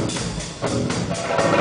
Música